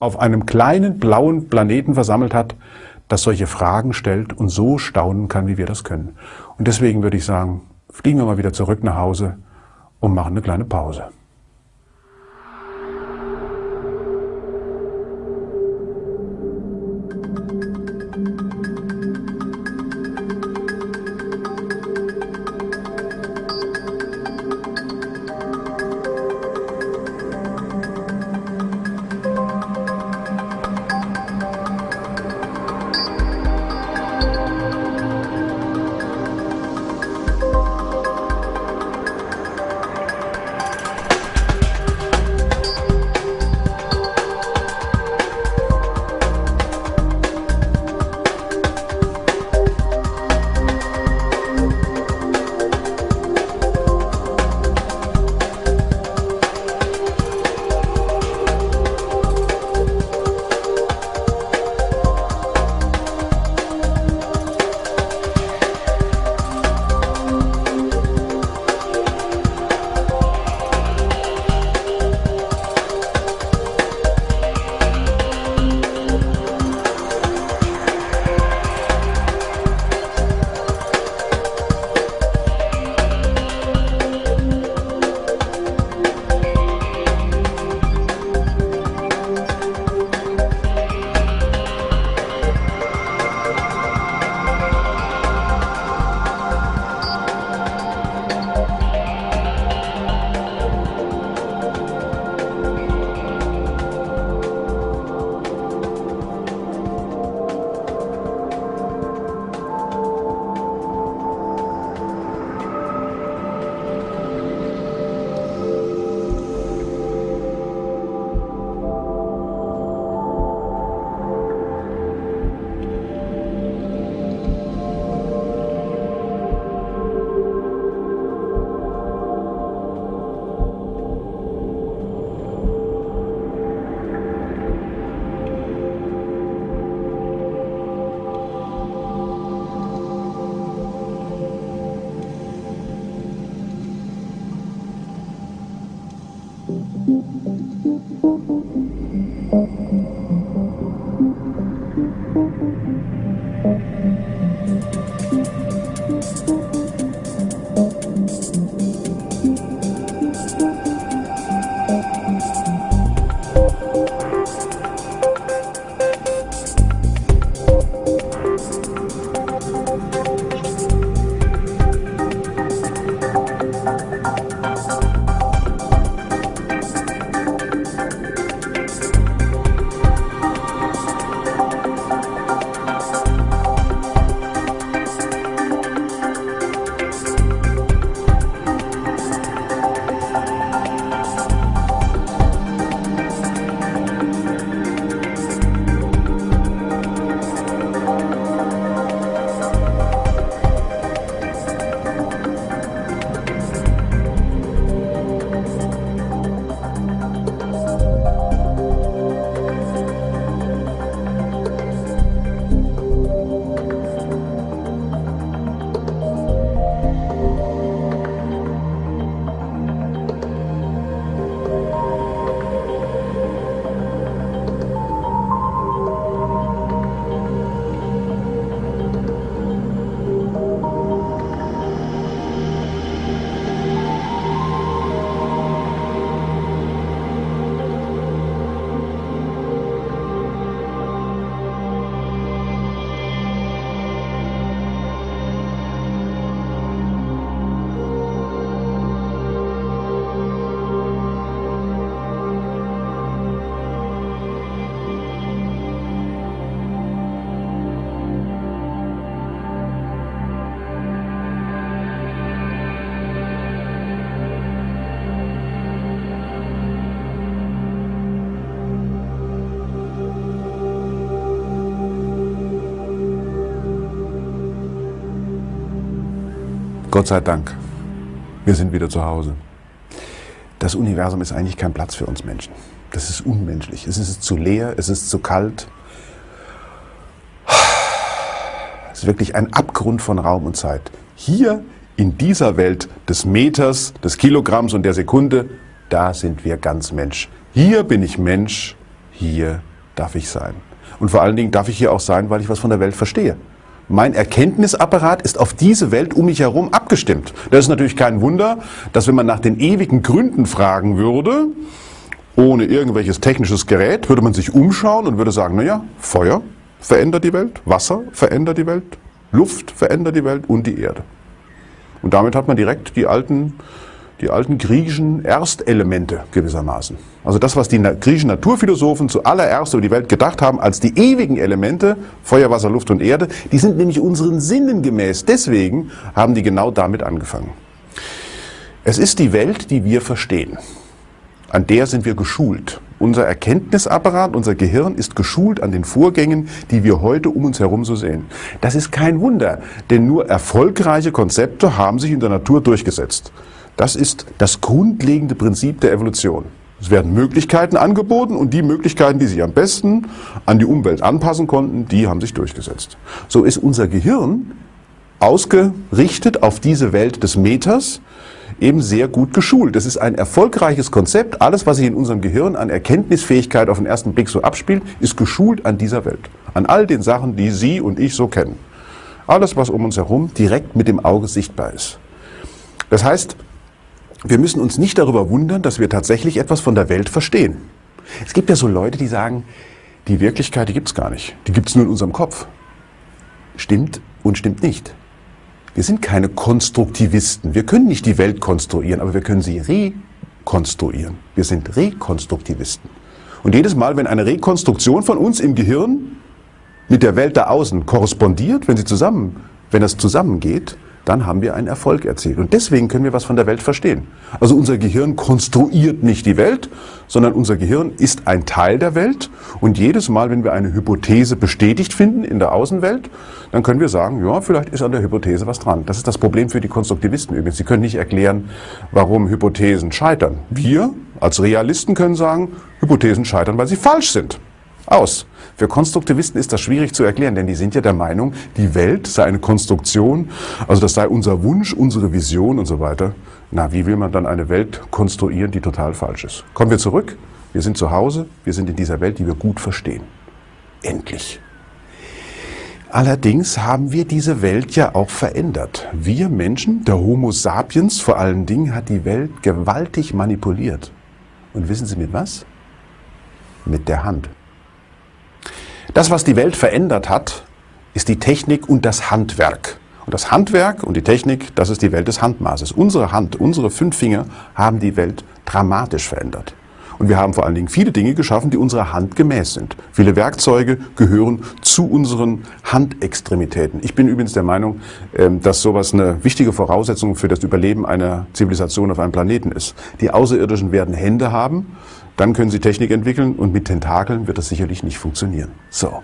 auf einem kleinen blauen Planeten versammelt hat, das solche Fragen stellt und so staunen kann, wie wir das können. Und deswegen würde ich sagen, fliegen wir mal wieder zurück nach Hause und machen eine kleine Pause. Gott sei Dank, wir sind wieder zu Hause. Das Universum ist eigentlich kein Platz für uns Menschen. Das ist unmenschlich. Es ist zu leer, es ist zu kalt. Es ist wirklich ein Abgrund von Raum und Zeit. Hier in dieser Welt des Meters, des Kilogramms und der Sekunde, da sind wir ganz Mensch. Hier bin ich Mensch, hier darf ich sein. Und vor allen Dingen darf ich hier auch sein, weil ich was von der Welt verstehe. Mein Erkenntnisapparat ist auf diese Welt um mich herum abgestimmt. Das ist natürlich kein Wunder, dass wenn man nach den ewigen Gründen fragen würde, ohne irgendwelches technisches Gerät, würde man sich umschauen und würde sagen, naja, Feuer verändert die Welt, Wasser verändert die Welt, Luft verändert die Welt und die Erde. Und damit hat man direkt die alten die alten griechischen Erstelemente gewissermaßen. Also das, was die griechischen Naturphilosophen zuallererst über die Welt gedacht haben als die ewigen Elemente, Feuer, Wasser, Luft und Erde, die sind nämlich unseren Sinnen gemäß. Deswegen haben die genau damit angefangen. Es ist die Welt, die wir verstehen. An der sind wir geschult. Unser Erkenntnisapparat, unser Gehirn ist geschult an den Vorgängen, die wir heute um uns herum so sehen. Das ist kein Wunder, denn nur erfolgreiche Konzepte haben sich in der Natur durchgesetzt. Das ist das grundlegende Prinzip der Evolution. Es werden Möglichkeiten angeboten und die Möglichkeiten, die sich am besten an die Umwelt anpassen konnten, die haben sich durchgesetzt. So ist unser Gehirn ausgerichtet auf diese Welt des Meters eben sehr gut geschult. Das ist ein erfolgreiches Konzept. Alles, was sich in unserem Gehirn an Erkenntnisfähigkeit auf den ersten Blick so abspielt, ist geschult an dieser Welt. An all den Sachen, die Sie und ich so kennen. Alles, was um uns herum direkt mit dem Auge sichtbar ist. Das heißt, wir müssen uns nicht darüber wundern, dass wir tatsächlich etwas von der Welt verstehen. Es gibt ja so Leute, die sagen, die Wirklichkeit, die gibt's gar nicht. Die gibt's nur in unserem Kopf. Stimmt und stimmt nicht. Wir sind keine Konstruktivisten. Wir können nicht die Welt konstruieren, aber wir können sie rekonstruieren. Wir sind Rekonstruktivisten. Und jedes Mal, wenn eine Rekonstruktion von uns im Gehirn mit der Welt da außen korrespondiert, wenn sie zusammen, wenn das zusammengeht, dann haben wir einen Erfolg erzielt. Und deswegen können wir was von der Welt verstehen. Also unser Gehirn konstruiert nicht die Welt, sondern unser Gehirn ist ein Teil der Welt. Und jedes Mal, wenn wir eine Hypothese bestätigt finden in der Außenwelt, dann können wir sagen, ja, vielleicht ist an der Hypothese was dran. Das ist das Problem für die Konstruktivisten übrigens. Sie können nicht erklären, warum Hypothesen scheitern. Wir als Realisten können sagen, Hypothesen scheitern, weil sie falsch sind aus. Für Konstruktivisten ist das schwierig zu erklären, denn die sind ja der Meinung, die Welt sei eine Konstruktion, also das sei unser Wunsch, unsere Vision und so weiter. Na, wie will man dann eine Welt konstruieren, die total falsch ist? Kommen wir zurück. Wir sind zu Hause, wir sind in dieser Welt, die wir gut verstehen. Endlich. Allerdings haben wir diese Welt ja auch verändert. Wir Menschen, der Homo sapiens vor allen Dingen, hat die Welt gewaltig manipuliert. Und wissen Sie mit was? Mit der Hand. Das, was die Welt verändert hat, ist die Technik und das Handwerk. Und das Handwerk und die Technik, das ist die Welt des Handmaßes. Unsere Hand, unsere fünf Finger haben die Welt dramatisch verändert. Und wir haben vor allen Dingen viele Dinge geschaffen, die unserer Hand gemäß sind. Viele Werkzeuge gehören zu unseren Handextremitäten. Ich bin übrigens der Meinung, ähm, dass sowas eine wichtige Voraussetzung für das Überleben einer Zivilisation auf einem Planeten ist. Die Außerirdischen werden Hände haben, dann können Sie Technik entwickeln und mit Tentakeln wird das sicherlich nicht funktionieren. So.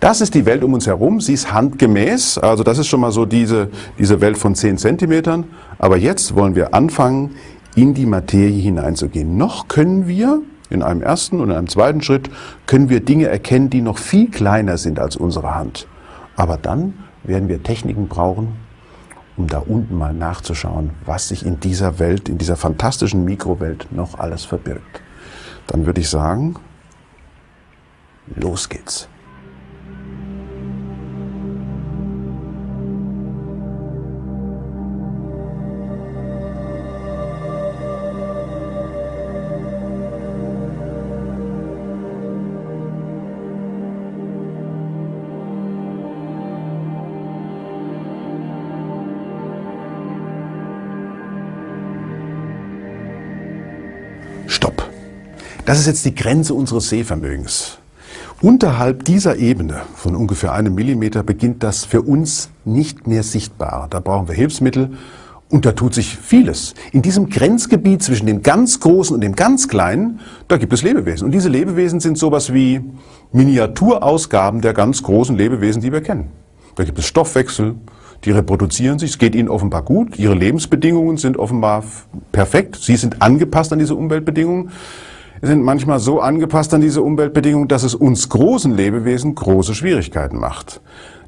Das ist die Welt um uns herum. Sie ist handgemäß. Also das ist schon mal so diese, diese Welt von 10 Zentimetern. Aber jetzt wollen wir anfangen, in die Materie hineinzugehen. Noch können wir in einem ersten und in einem zweiten Schritt können wir Dinge erkennen, die noch viel kleiner sind als unsere Hand. Aber dann werden wir Techniken brauchen, um da unten mal nachzuschauen, was sich in dieser Welt, in dieser fantastischen Mikrowelt noch alles verbirgt. Dann würde ich sagen, los geht's. Das ist jetzt die Grenze unseres Sehvermögens. Unterhalb dieser Ebene von ungefähr einem Millimeter beginnt das für uns nicht mehr sichtbar. Da brauchen wir Hilfsmittel und da tut sich vieles. In diesem Grenzgebiet zwischen dem ganz Großen und dem ganz Kleinen, da gibt es Lebewesen. Und diese Lebewesen sind sowas wie Miniaturausgaben der ganz großen Lebewesen, die wir kennen. Da gibt es Stoffwechsel, die reproduzieren sich, es geht ihnen offenbar gut, ihre Lebensbedingungen sind offenbar perfekt, sie sind angepasst an diese Umweltbedingungen sind manchmal so angepasst an diese Umweltbedingungen, dass es uns großen Lebewesen große Schwierigkeiten macht.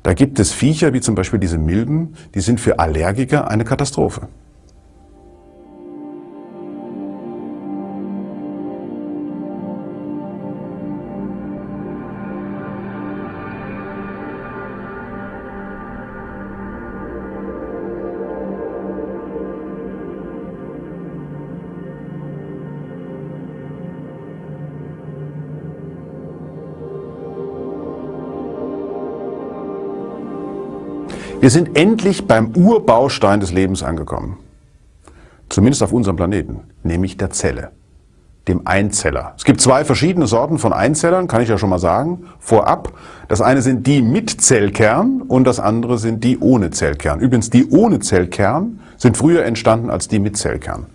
Da gibt es Viecher wie zum Beispiel diese Milben, die sind für Allergiker eine Katastrophe. Wir sind endlich beim Urbaustein des Lebens angekommen. Zumindest auf unserem Planeten, nämlich der Zelle, dem Einzeller. Es gibt zwei verschiedene Sorten von Einzellern, kann ich ja schon mal sagen, vorab. Das eine sind die mit Zellkern und das andere sind die ohne Zellkern. Übrigens, die ohne Zellkern sind früher entstanden als die mit Zellkern.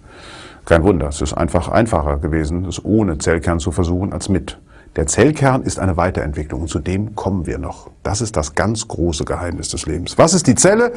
Kein Wunder, es ist einfach einfacher gewesen, es ohne Zellkern zu versuchen als mit. Der Zellkern ist eine Weiterentwicklung und zu dem kommen wir noch. Das ist das ganz große Geheimnis des Lebens. Was ist die Zelle?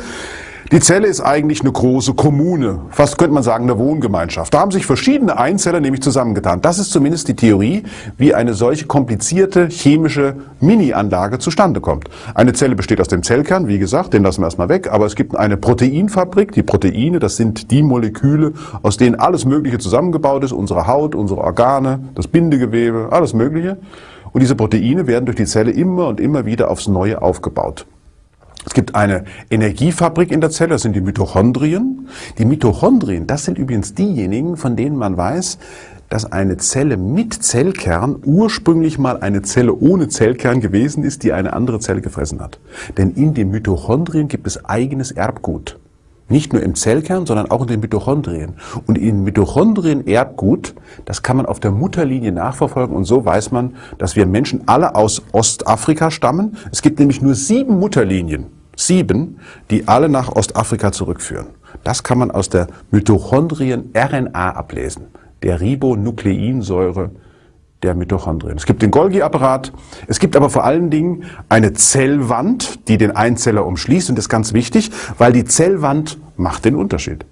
Die Zelle ist eigentlich eine große Kommune, fast könnte man sagen eine Wohngemeinschaft. Da haben sich verschiedene Einzeller nämlich zusammengetan. Das ist zumindest die Theorie, wie eine solche komplizierte chemische Mini-Anlage zustande kommt. Eine Zelle besteht aus dem Zellkern, wie gesagt, den lassen wir erstmal weg, aber es gibt eine Proteinfabrik. Die Proteine, das sind die Moleküle, aus denen alles Mögliche zusammengebaut ist, unsere Haut, unsere Organe, das Bindegewebe, alles Mögliche. Und diese Proteine werden durch die Zelle immer und immer wieder aufs Neue aufgebaut. Es gibt eine Energiefabrik in der Zelle, das sind die Mitochondrien. Die Mitochondrien, das sind übrigens diejenigen, von denen man weiß, dass eine Zelle mit Zellkern ursprünglich mal eine Zelle ohne Zellkern gewesen ist, die eine andere Zelle gefressen hat. Denn in den Mitochondrien gibt es eigenes Erbgut. Nicht nur im Zellkern, sondern auch in den Mitochondrien. Und in Mitochondrien Erbgut, das kann man auf der Mutterlinie nachverfolgen und so weiß man, dass wir Menschen alle aus Ostafrika stammen. Es gibt nämlich nur sieben Mutterlinien, sieben, die alle nach Ostafrika zurückführen. Das kann man aus der Mitochondrien RNA ablesen, der Ribonukleinsäure der Mitochondrien. Es gibt den Golgi-Apparat, es gibt aber vor allen Dingen eine Zellwand, die den Einzeller umschließt und das ist ganz wichtig, weil die Zellwand macht den Unterschied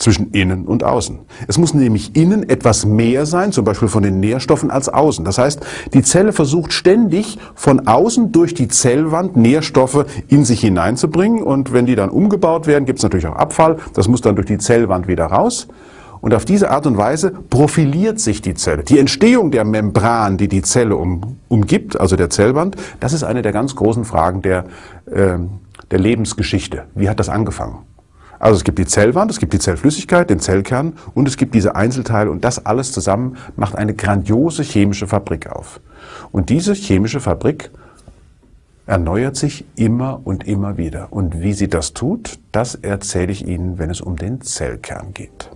zwischen innen und außen. Es muss nämlich innen etwas mehr sein, zum Beispiel von den Nährstoffen, als außen. Das heißt, die Zelle versucht ständig von außen durch die Zellwand Nährstoffe in sich hineinzubringen und wenn die dann umgebaut werden, gibt es natürlich auch Abfall. Das muss dann durch die Zellwand wieder raus. Und auf diese Art und Weise profiliert sich die Zelle. Die Entstehung der Membran, die die Zelle um, umgibt, also der Zellwand, das ist eine der ganz großen Fragen der, äh, der Lebensgeschichte. Wie hat das angefangen? Also es gibt die Zellwand, es gibt die Zellflüssigkeit, den Zellkern und es gibt diese Einzelteile und das alles zusammen macht eine grandiose chemische Fabrik auf. Und diese chemische Fabrik erneuert sich immer und immer wieder. Und wie sie das tut, das erzähle ich Ihnen, wenn es um den Zellkern geht.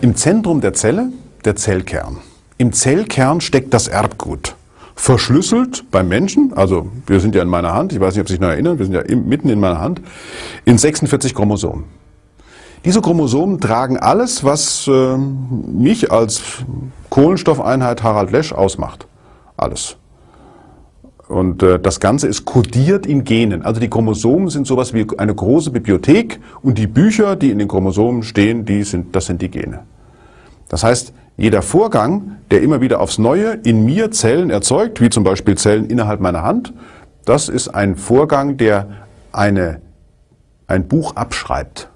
Im Zentrum der Zelle der Zellkern. Im Zellkern steckt das Erbgut. Verschlüsselt beim Menschen, also wir sind ja in meiner Hand, ich weiß nicht, ob Sie sich noch erinnern, wir sind ja mitten in meiner Hand, in 46 Chromosomen. Diese Chromosomen tragen alles, was äh, mich als Kohlenstoffeinheit Harald Lesch ausmacht. Alles. Und äh, das Ganze ist kodiert in Genen. Also die Chromosomen sind sowas wie eine große Bibliothek und die Bücher, die in den Chromosomen stehen, die sind, das sind die Gene. Das heißt, jeder Vorgang, der immer wieder aufs Neue in mir Zellen erzeugt, wie zum Beispiel Zellen innerhalb meiner Hand, das ist ein Vorgang, der eine, ein Buch abschreibt.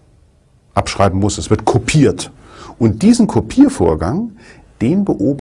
Abschreiben muss. Es wird kopiert. Und diesen Kopiervorgang, den beobachten